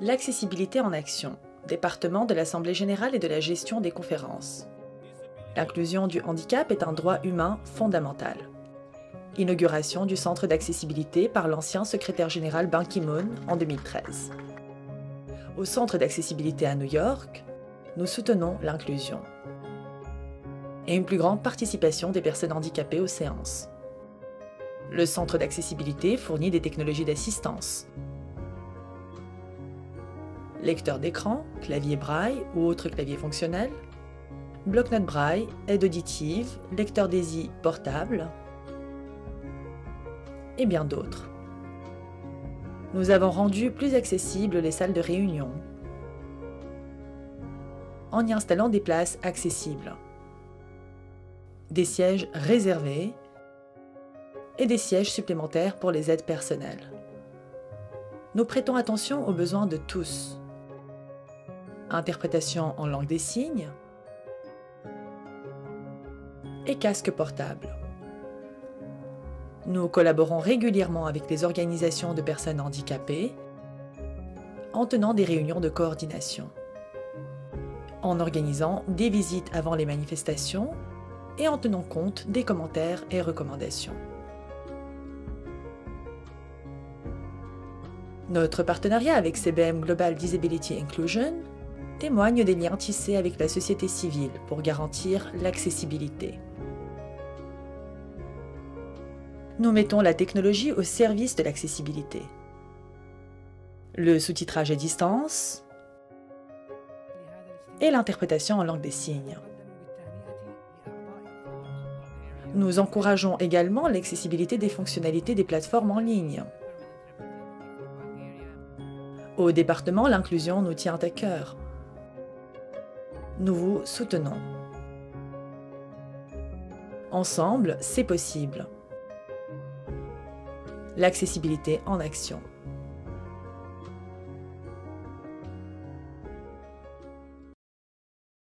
L'accessibilité en action, département de l'Assemblée générale et de la gestion des conférences. L'inclusion du handicap est un droit humain fondamental. Inauguration du centre d'accessibilité par l'ancien secrétaire général Ban Ki-moon en 2013. Au centre d'accessibilité à New York, nous soutenons l'inclusion et une plus grande participation des personnes handicapées aux séances. Le centre d'accessibilité fournit des technologies d'assistance. Lecteur d'écran, clavier braille ou autre clavier fonctionnel, bloc-notes braille, aide auditive, lecteur DAISY portable et bien d'autres. Nous avons rendu plus accessibles les salles de réunion en y installant des places accessibles des sièges réservés et des sièges supplémentaires pour les aides personnelles. Nous prêtons attention aux besoins de tous. Interprétation en langue des signes et casque portable. Nous collaborons régulièrement avec les organisations de personnes handicapées en tenant des réunions de coordination, en organisant des visites avant les manifestations et en tenant compte des commentaires et recommandations. Notre partenariat avec CBM Global Disability Inclusion témoigne des liens tissés avec la société civile pour garantir l'accessibilité. Nous mettons la technologie au service de l'accessibilité. Le sous-titrage à distance et l'interprétation en langue des signes. Nous encourageons également l'accessibilité des fonctionnalités des plateformes en ligne. Au département, l'inclusion nous tient à cœur. Nous vous soutenons. Ensemble, c'est possible. L'accessibilité en action.